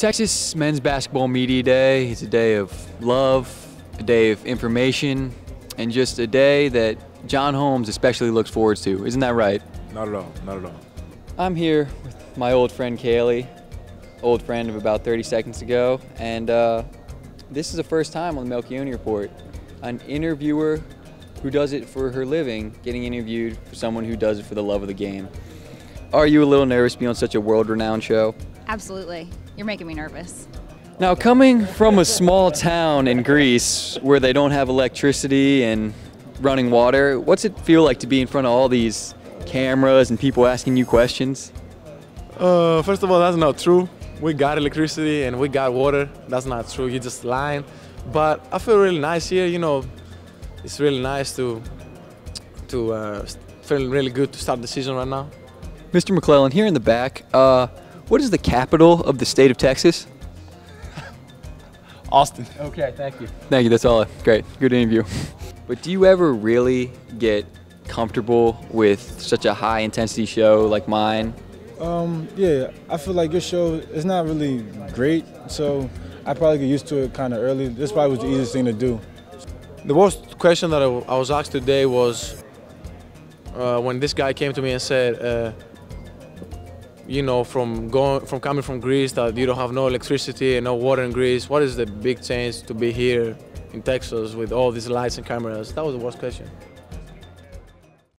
Texas Men's Basketball Media Day is a day of love, a day of information, and just a day that John Holmes especially looks forward to. Isn't that right? Not at all. Not at all. I'm here with my old friend Kaylee, old friend of about 30 seconds ago, and uh, this is the first time on the Melchionni Report. An interviewer who does it for her living getting interviewed for someone who does it for the love of the game. Are you a little nervous to be on such a world renowned show? Absolutely. You're making me nervous. Now, coming from a small town in Greece where they don't have electricity and running water, what's it feel like to be in front of all these cameras and people asking you questions? Uh, first of all, that's not true. We got electricity and we got water. That's not true. You're just lying. But I feel really nice here. You know, it's really nice to to uh, feel really good to start the season right now. Mr. McClellan, here in the back, uh, what is the capital of the state of Texas? Austin. Okay, thank you. Thank you, that's all. Great, good interview. But do you ever really get comfortable with such a high intensity show like mine? Um, yeah, I feel like your show is not really great, so I probably get used to it kind of early. This probably was the easiest thing to do. The worst question that I, I was asked today was uh, when this guy came to me and said, uh, you know, from going from coming from Greece that you don't have no electricity and no water in Greece. What is the big change to be here in Texas with all these lights and cameras? That was the worst question.